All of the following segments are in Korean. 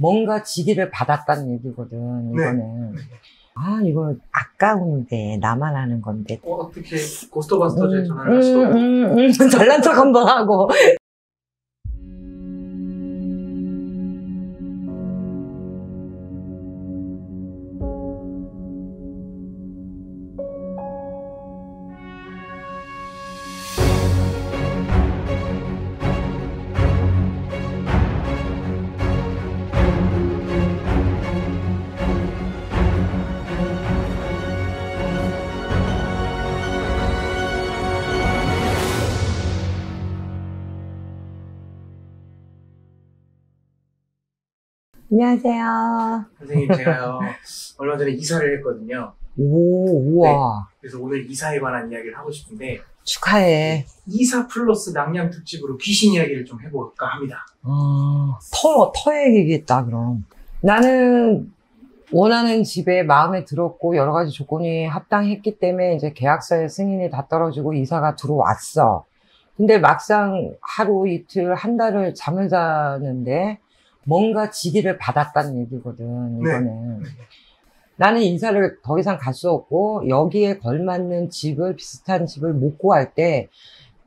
뭔가 지기를 받았다는 얘기거든, 네. 이거는. 아, 이거 아까운데, 나만 아는 건데. 어, 어떻게 고스트바스터즈에 음, 전화를 하시고 음, 음, 음. 잘난 척 한번 하고. 안녕하세요. 선생님 제가요 얼마 전에 이사를 했거든요. 오, 우와. 그래서 오늘 이사에 관한 이야기를 하고 싶은데 축하해. 이사 플러스 낭량 특집으로 귀신 이야기를 좀 해볼까 합니다. 어, 터, 터 얘기겠다, 그럼. 나는 원하는 집에 마음에 들었고, 여러 가지 조건이 합당했기 때문에 이제 계약서에 승인이 다 떨어지고 이사가 들어왔어. 근데 막상 하루 이틀, 한 달을 잠을 자는데, 뭔가 지기를 받았다는 얘기거든, 네. 이거는. 나는 이사를 더 이상 갈 수 없고, 여기에 걸맞는 집을, 비슷한 집을 못 구할 때,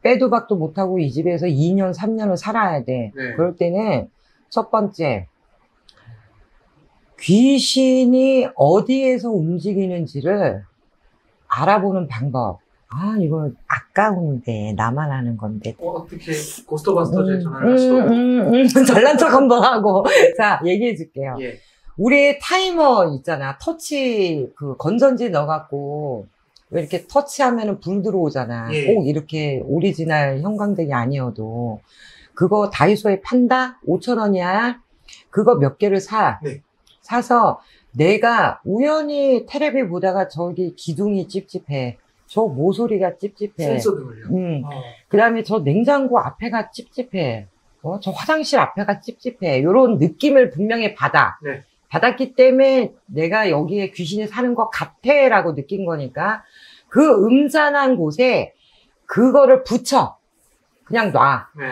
빼도 박도 못하고 이 집에서 2년, 3년을 살아야 돼. 네. 그럴 때는 첫 번째, 귀신이 어디에서 움직이는지를 알아보는 방법. 아, 이거 아까운데, 나만 아는 건데. 어, 어떻게 고스트바스터즈에 음, 전화를 하시고 음, 음, 음. 잘난 척 한번 하고. 자, 얘기해 줄게요. 예. 우리 타이머 있잖아. 터치, 그, 건전지 넣어갖고, 왜 이렇게 터치하면은 불 들어오잖아. 예. 꼭 이렇게 오리지널 형광등이 아니어도. 그거 다이소에 판다? 5천 원이야. 그거 몇 개를 사. 네. 사서 내가 우연히 테레비 보다가 저기 기둥이 찝찝해. 저 모서리가 찝찝해. 센서 등을요. 음. 어, 그 다음에 저 냉장고 앞에가 찝찝해. 어, 저 화장실 앞에가 찝찝해. 이런 느낌을 분명히 받아. 네. 받았기 때문에 내가 여기에 귀신이 사는 것 같아. 라고 느낀 거니까 그 음산한 곳에 그거를 붙여. 그냥 놔. 네.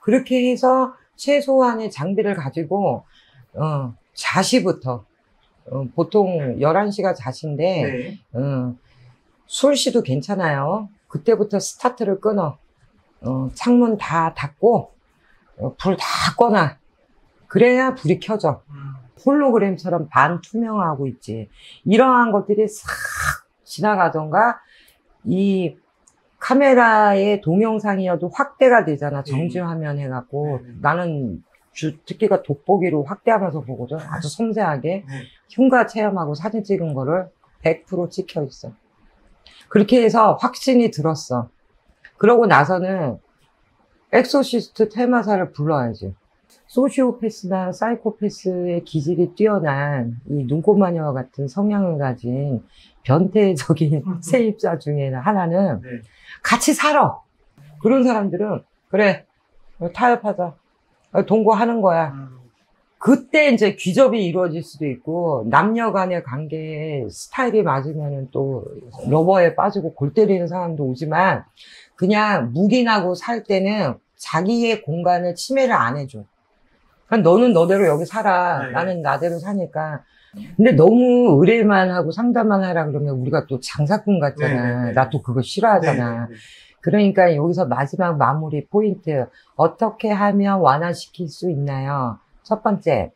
그렇게 해서 최소한의 장비를 가지고, 어, 자시부터. 어, 보통 11시가 자신데, 네. 어, 술시도 괜찮아요. 그때부터 스타트를 끊어. 어, 창문 다 닫고, 어, 불다 꺼놔. 그래야 불이 켜져. 음, 홀로그램처럼 반투명하고 있지. 이러한 것들이 싹 지나가던가, 이 카메라의 동영상이어도 확대가 되잖아. 정지 화면 해갖고. 네. 나는 주, 특기가 돋보기로 확대하면서 보거든. 아주 섬세하게. 네. 흉가 체험하고 사진 찍은 거를 100% 찍혀 있어. 그렇게 해서 확신이 들었어. 그러고 나서는 엑소시스트 퇴마사를 불러야지. 소시오패스나 사이코패스의 기질이 뛰어난 이 눈꽃 마녀와 같은 성향을 가진 변태적인 세입자 중에 하나는 네. 같이 살아. 그런 사람들은 그래 타협하자. 동거하는 거야. 음, 그때 이제 귀접이 이루어질 수도 있고 남녀 간의 관계에 스타일이 맞으면은 또 러버에 빠지고 골 때리는 사람도 오지만 그냥 묵인하고 살 때는 자기의 공간을 침해를 안 해줘. 그냥 너는 너대로 여기 살아. 네. 나는 나대로 사니까. 근데 너무 의뢰만 하고 상담만 하라 그러면 우리가 또 장사꾼 같잖아. 네, 네, 네. 나또 그거 싫어하잖아. 네, 네, 그러니까 여기서 마지막 마무리 포인트. 어떻게 하면 완화시킬 수 있나요? 첫 번째,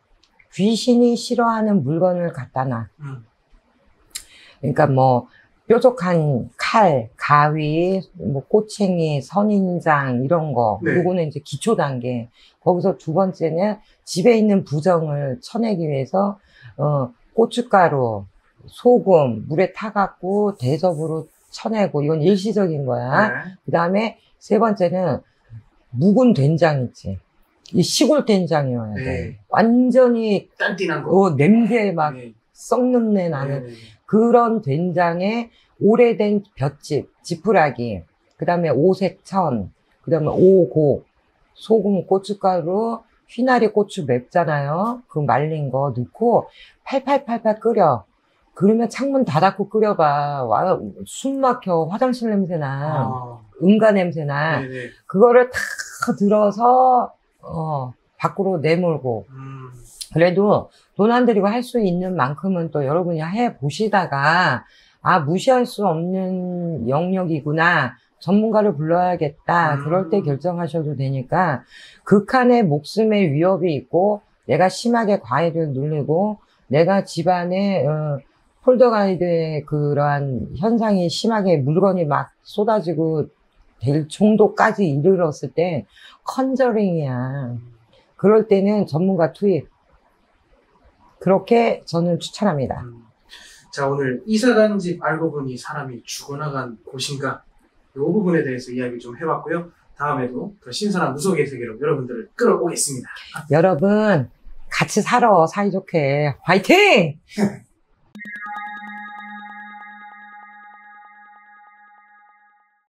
귀신이 싫어하는 물건을 갖다 놔. 네. 음, 그러니까 뭐, 뾰족한 칼, 가위, 뭐, 꼬챙이, 선인장, 이런 거. 네. 요거는 이제 기초 단계. 거기서 두 번째는 집에 있는 부정을 쳐내기 위해서, 어, 고춧가루, 소금, 물에 타갖고 대접으로 쳐내고, 이건 일시적인 거야. 네. 그 다음에 세 번째는 묵은 된장 있지. 이 시골 된장이어야 돼. 네. 완전히 딴띠난 거. 어, 냄새 막 네. 썩는 내 나는 네. 그런 된장에 오래된 볏짚, 지푸라기, 그 다음에 오색천, 그 다음에 오고, 소금, 고춧가루, 휘나리 고추 맵잖아요. 그 말린 거 넣고 팔팔팔팔 끓여. 그러면 창문 다 닫고 끓여봐. 와, 숨 막혀. 화장실 냄새나, 아, 응가 냄새나. 네네. 그거를 다 들어서, 어, 밖으로 내몰고. 음, 그래도 돈 안 들이고 할 수 있는 만큼은 또 여러분이 해 보시다가 아 무시할 수 없는 영역이구나 전문가를 불러야겠다 음. 그럴 때 결정하셔도 되니까 극한의 목숨의 위협이 있고 내가 심하게 과외를 누르고 내가 집안에 어, 폴더 가이드의 그러한 현상이 심하게 물건이 막 쏟아지고 될 정도까지 이르렀을 때 컨저링이야. 그럴 때는 전문가 투입. 그렇게 저는 추천합니다. 음. 자, 오늘 이사간 집 알고 보니 사람이 죽어나간 곳인가? 이 부분에 대해서 이야기 좀 해봤고요. 다음에도 더 신선한 무속의 세계로 여러분들을 끌어오겠습니다. 여러분, 같이 살아, 사이좋게. 화이팅!